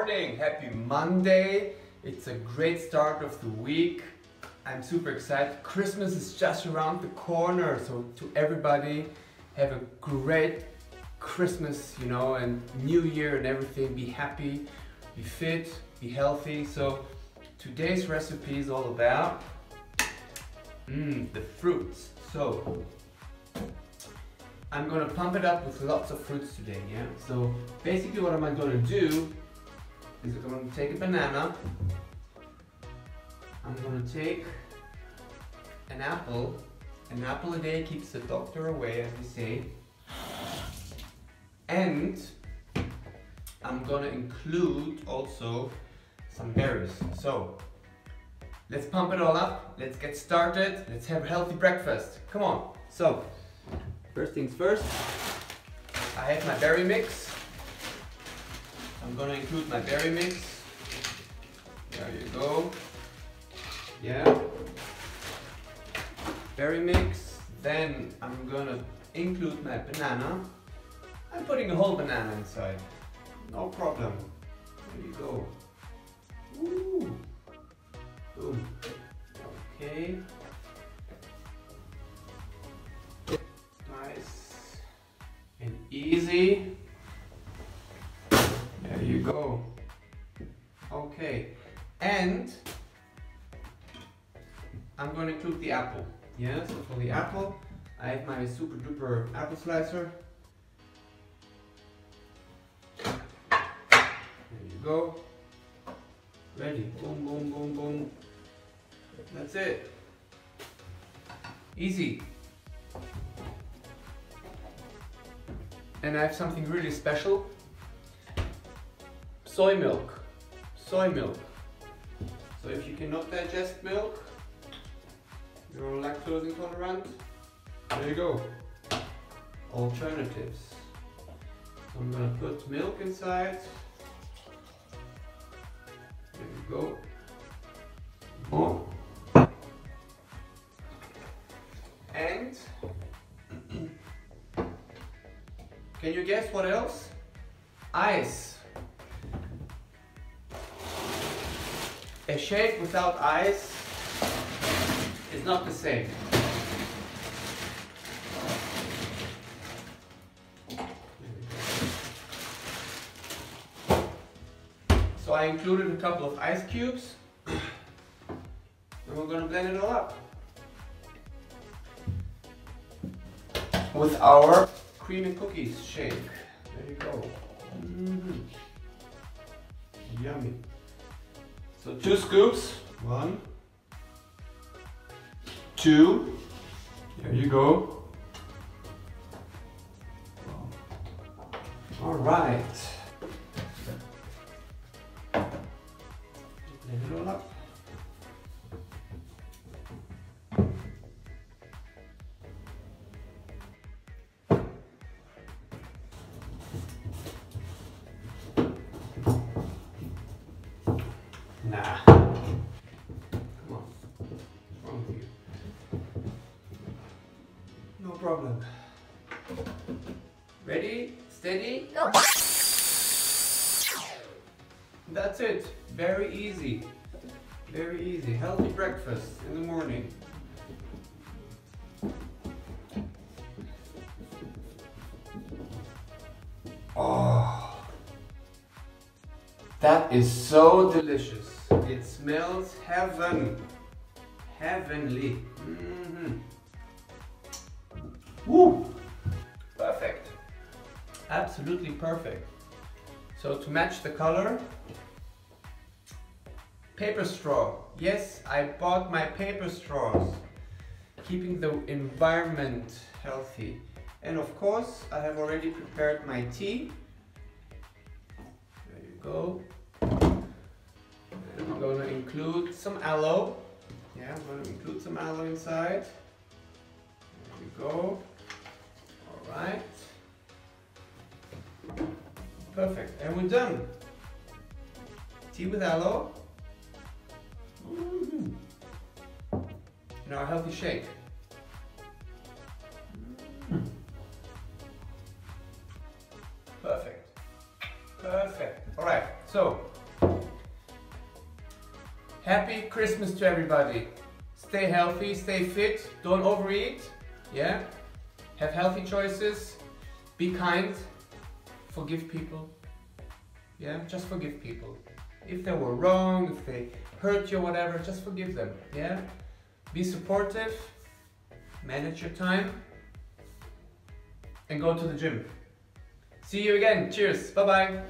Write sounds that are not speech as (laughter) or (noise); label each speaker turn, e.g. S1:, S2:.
S1: morning, happy Monday. It's a great start of the week. I'm super excited. Christmas is just around the corner, so to everybody, have a great Christmas, you know, and New Year and everything. Be happy, be fit, be healthy. So today's recipe is all about mm, the fruits. So I'm gonna pump it up with lots of fruits today, yeah? So basically what am I gonna do is I'm gonna take a banana, I'm gonna take an apple, an apple a day keeps the doctor away as they say, and I'm gonna include also some berries. So let's pump it all up, let's get started, let's have a healthy breakfast. Come on. So First things first, I have my berry mix. I'm gonna include my berry mix. There you go. Yeah. Berry mix. Then I'm gonna include my banana. I'm putting a whole banana inside. No problem. There you go. Ooh. Boom. Okay. easy. There you Okay, and I'm going to include the apple. Yeah, so for the apple, I have my super duper apple slicer. There you go. Ready. Boom, boom, boom, boom. That's it. Easy. and I have something really special. Soy milk. Soy milk. So if you cannot digest milk, you're lactose intolerant, there you go. Alternatives. So I'm gonna put milk inside. There you go. More. And (clears throat) Can you guess what else? Ice. A shake without ice is not the same. So I included a couple of ice cubes and we're gonna blend it all up. With our cream and cookies shake. There you go. Mm -hmm. Yummy. So two scoops. One, two. There you go. All right. Problem. Ready, steady, go. That's it. Very easy. Very easy. Healthy breakfast in the morning. Oh, that is so delicious. It smells heaven. Heavenly. Mm -hmm. Woo! Perfect. Absolutely perfect. So to match the color, paper straw. Yes, I bought my paper straws, keeping the environment healthy. And of course, I have already prepared my tea. There you go. Include some aloe. Yeah, I'm gonna include some aloe inside. There you go. All right. Perfect. And we're done. Tea with aloe. Mm -hmm. And our healthy shake. Mm. Perfect. Perfect. All right. So Happy Christmas to everybody. Stay healthy, stay fit, don't overeat. Yeah? Have healthy choices. Be kind. Forgive people. Yeah? Just forgive people. If they were wrong, if they hurt you, or whatever, just forgive them. Yeah? Be supportive. Manage your time. And go to the gym. See you again. Cheers. Bye bye.